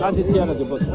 看见见了就不错。